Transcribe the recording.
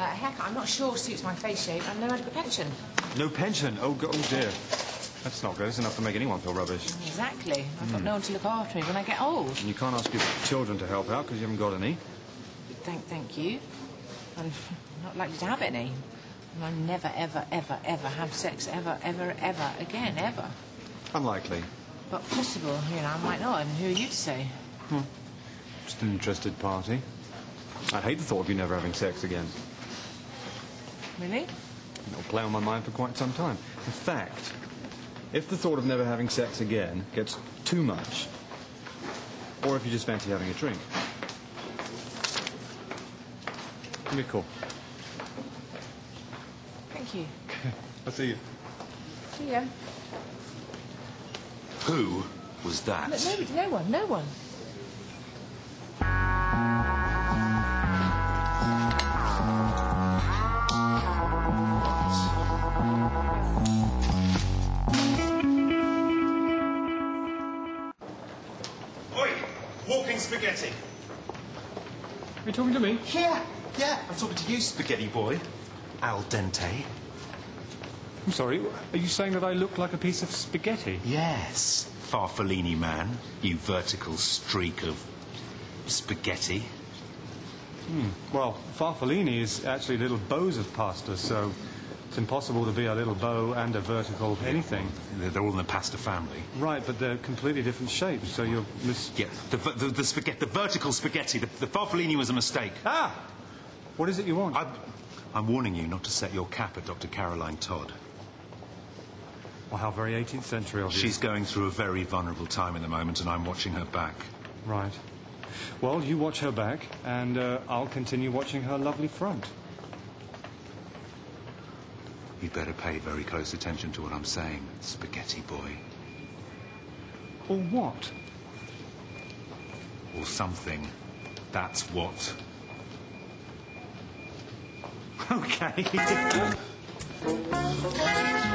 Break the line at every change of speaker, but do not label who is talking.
Uh, haircut, I'm not sure suits my face shape. I've no adequate pension.
No pension. Oh, go- oh dear. That's not good. It's enough to make anyone feel rubbish.
Exactly. I've got no one to look after me when I get old.
And you can't ask your children to help out because you haven't got any.
Thank, thank you. I'm not likely to have any. And I never, ever, ever, ever have sex ever, ever, ever again, ever.
Unlikely.
But possible, you know, I might not. And who are you to say?
Just an interested party. I hate the thought of you never having sex again.
Really?
It'll play on my mind for quite some time. In fact, if the thought of never having sex again gets too much, or if you just fancy having a drink, give me a call.
Thank you.
I'll see you.
See ya.
Who was that?
No, nobody, no one, no one.
Walking spaghetti.
Are you talking to me?
Yeah, yeah. I'm talking to you, spaghetti boy. Al dente.
I'm sorry. Are you saying that I look like a piece of spaghetti?
Yes. Farfallini man. You vertical streak of spaghetti. Hmm.
Well, farfallini is actually little bows of pasta, so it's impossible to be a little bow and a vertical anything.
They're all in the pasta family.
Right, but they're completely different shapes, so you're mis...
Yeah, the, the, the spaghetti, the vertical spaghetti. The, the farfallini was a mistake.
Ah! What is it you want?
I'm, I'm warning you not to set your cap at Dr. Caroline Todd.
Well, how very 18th century of you.
She's going through a very vulnerable time at the moment, and I'm watching her back.
Right. Well, you watch her back, and uh, I'll continue watching her lovely front.
You'd better pay very close attention to what I'm saying, spaghetti boy.
Or what?
Or something. That's what.
Okay.